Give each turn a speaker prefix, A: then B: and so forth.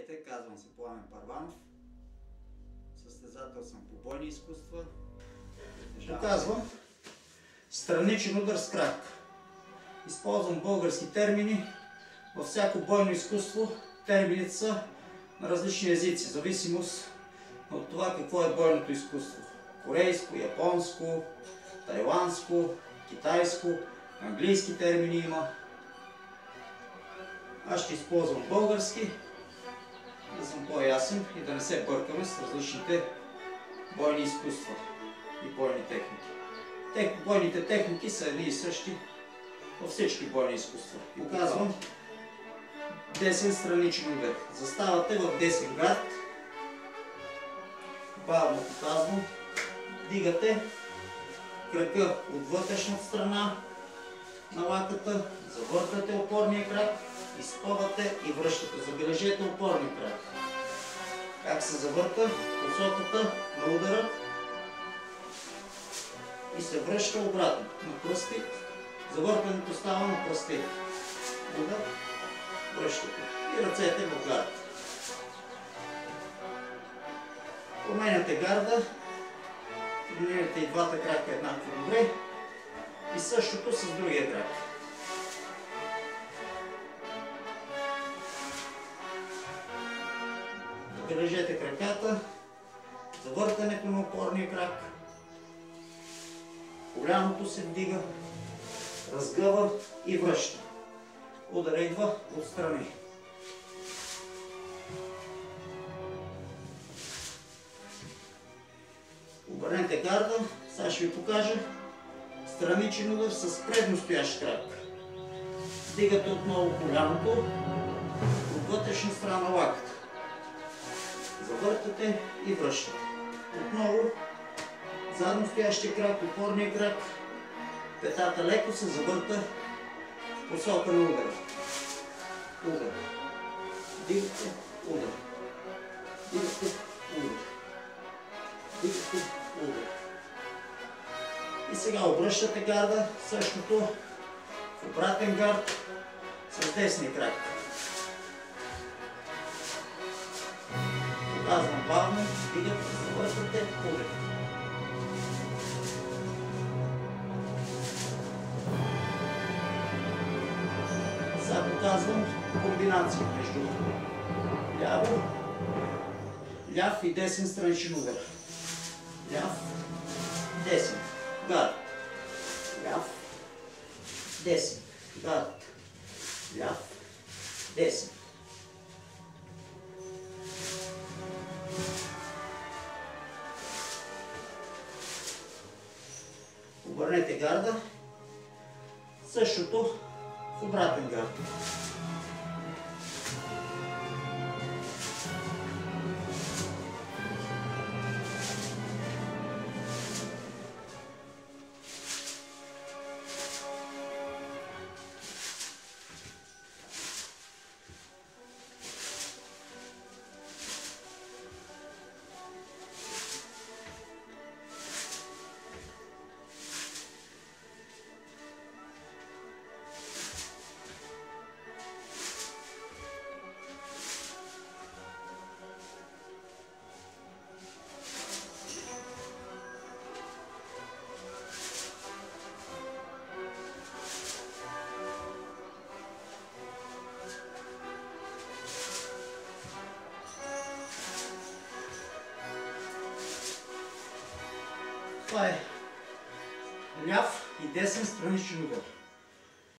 A: Здравейте, казвам се Пламен Парванов. Състезател съм по бойни изкуства. Показвам страничен удар с крак. Използвам български термини. Във всяко бойно изкуство термините са на различни езици, зависимост от това какво е бойното изкуство. Корейско, японско, тайландско, китайско, английски термини има. Аз ще използвам български, съм по-ясен и да не се бъркаме с различните бойни изкуства и бойни техники. Те, бойните техники са едни и същи във всички бойни изкуства. Показвам десен страничен удар. Заставате в десен гард. Бавно показвам. Дигате крака от вътрешната страна на лаката, завъртате опорния крак изпъвате и връщате. Забележете опорния крак. Как се завърта посоката на удара и се връща обратно на пръсти. Завъртането става на пръсти. Удар, връщате. И ръцете в гарда. Променяте гарда. Променяте и двата крака еднакво добре. И същото с другия крак. Бележете краката, завъртането на опорния крак, коляното се вдига, разгъва и връща. Удара идва отстрани. Обърнете гарда, сега ще ви покажа страничен удар с предностоящ крак. Вдигате отново коляното от вътрешна страна лаката завъртате и връщате. Отново задно стоящия крак, опорния крак, петата леко се завърта в посока на удара. Удар. Дигате, удар. Дигате, удар. Дигате, удар. И сега обръщате гарда, същото в обратен гард с десния крак. Казвам бавно, вдигате, завършвате, удар. Сега показвам комбинация между ляво, ляв и десен страничен удар. Ляв, десен, гард. Ляв, десен, гард. Ляв, десен. Обърнете гарда. Същото в обратен гард. Това е ляв и десен страничен угол.